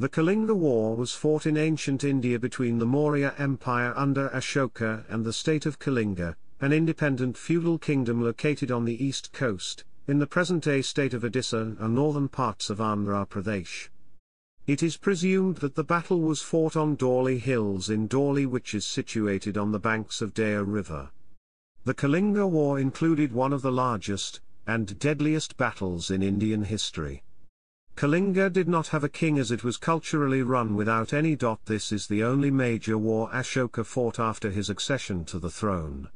The Kalinga War was fought in ancient India between the Maurya Empire under Ashoka and the state of Kalinga, an independent feudal kingdom located on the east coast, in the present-day state of Odisha and northern parts of Andhra Pradesh. It is presumed that the battle was fought on Dhauli Hills in Dhauli which is situated on the banks of Daya River. The Kalinga War included one of the largest, and deadliest battles in Indian history. Kalinga did not have a king as it was culturally run without any. Dot this is the only major war Ashoka fought after his accession to the throne.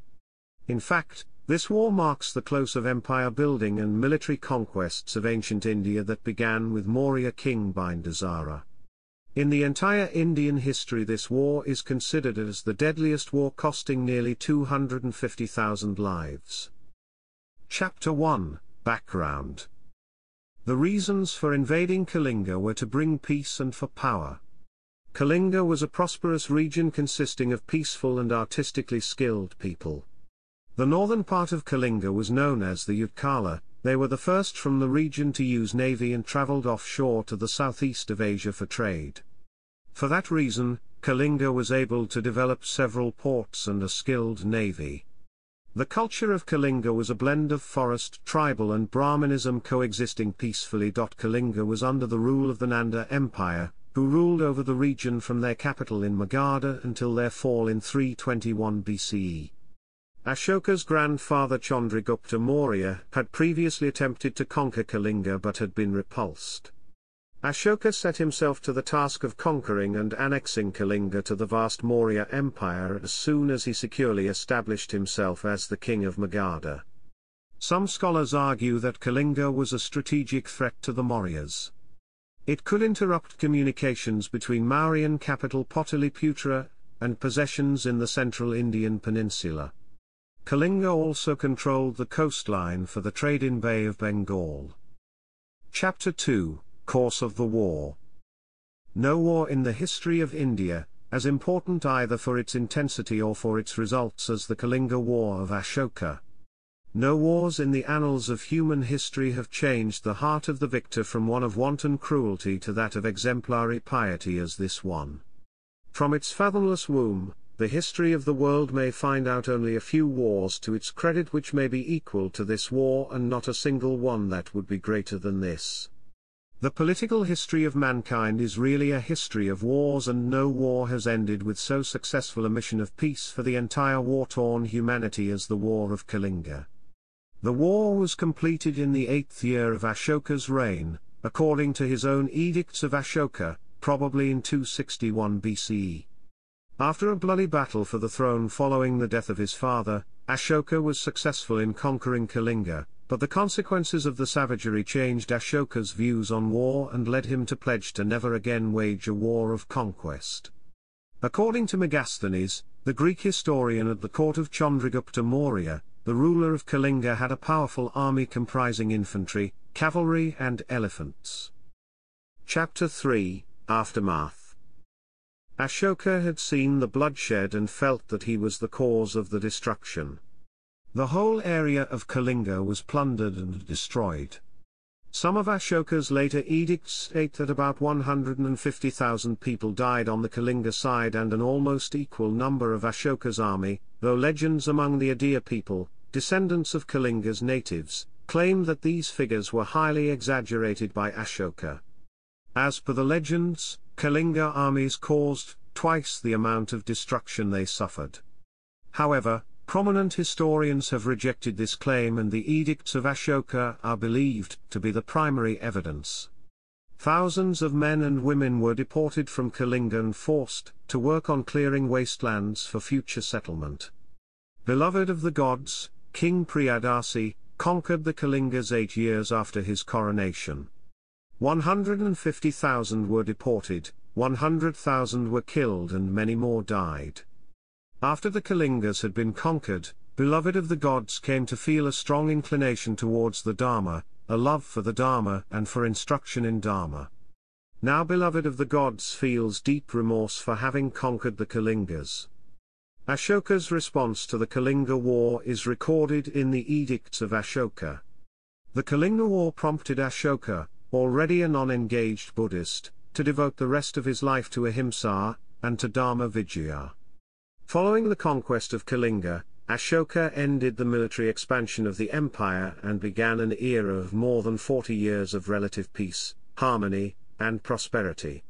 In fact, this war marks the close of empire building and military conquests of ancient India that began with Maurya king Bindusara. In the entire Indian history this war is considered as the deadliest war costing nearly 250,000 lives. Chapter 1 Background the reasons for invading Kalinga were to bring peace and for power. Kalinga was a prosperous region consisting of peaceful and artistically skilled people. The northern part of Kalinga was known as the Utkala, they were the first from the region to use navy and travelled offshore to the southeast of Asia for trade. For that reason, Kalinga was able to develop several ports and a skilled navy. The culture of Kalinga was a blend of forest tribal and Brahmanism coexisting peacefully. Kalinga was under the rule of the Nanda Empire, who ruled over the region from their capital in Magadha until their fall in 321 BCE. Ashoka's grandfather Chandragupta Maurya had previously attempted to conquer Kalinga but had been repulsed. Ashoka set himself to the task of conquering and annexing Kalinga to the vast Maurya Empire as soon as he securely established himself as the king of Magadha. Some scholars argue that Kalinga was a strategic threat to the Mauryas. It could interrupt communications between Mauryan capital Pataliputra and possessions in the central Indian peninsula. Kalinga also controlled the coastline for the trade in Bay of Bengal. Chapter 2 Course of the War No war in the history of India, as important either for its intensity or for its results as the Kalinga War of Ashoka. No wars in the annals of human history have changed the heart of the victor from one of wanton cruelty to that of exemplary piety as this one. From its fathomless womb, the history of the world may find out only a few wars to its credit which may be equal to this war and not a single one that would be greater than this. The political history of mankind is really a history of wars and no war has ended with so successful a mission of peace for the entire war-torn humanity as the War of Kalinga. The war was completed in the eighth year of Ashoka's reign, according to his own edicts of Ashoka, probably in 261 BCE. After a bloody battle for the throne following the death of his father, Ashoka was successful in conquering Kalinga, but the consequences of the savagery changed Ashoka's views on war and led him to pledge to never again wage a war of conquest. According to Megasthenes, the Greek historian at the court of Chandragupta Maurya, the ruler of Kalinga had a powerful army comprising infantry, cavalry and elephants. Chapter 3 Aftermath Ashoka had seen the bloodshed and felt that he was the cause of the destruction. The whole area of Kalinga was plundered and destroyed. Some of Ashoka's later edicts state that about 150,000 people died on the Kalinga side and an almost equal number of Ashoka's army, though legends among the Odia people, descendants of Kalinga's natives, claim that these figures were highly exaggerated by Ashoka. As per the legends, Kalinga armies caused twice the amount of destruction they suffered. However, Prominent historians have rejected this claim and the edicts of Ashoka are believed to be the primary evidence. Thousands of men and women were deported from Kalinga and forced to work on clearing wastelands for future settlement. Beloved of the gods, King Priyadasi, conquered the Kalingas eight years after his coronation. 150,000 were deported, 100,000 were killed and many more died. After the Kalingas had been conquered, beloved of the gods came to feel a strong inclination towards the Dharma, a love for the Dharma and for instruction in Dharma. Now beloved of the gods feels deep remorse for having conquered the Kalingas. Ashoka's response to the Kalinga War is recorded in the Edicts of Ashoka. The Kalinga War prompted Ashoka, already a non-engaged Buddhist, to devote the rest of his life to Ahimsa, and to Dharma Vijaya. Following the conquest of Kalinga, Ashoka ended the military expansion of the empire and began an era of more than 40 years of relative peace, harmony, and prosperity.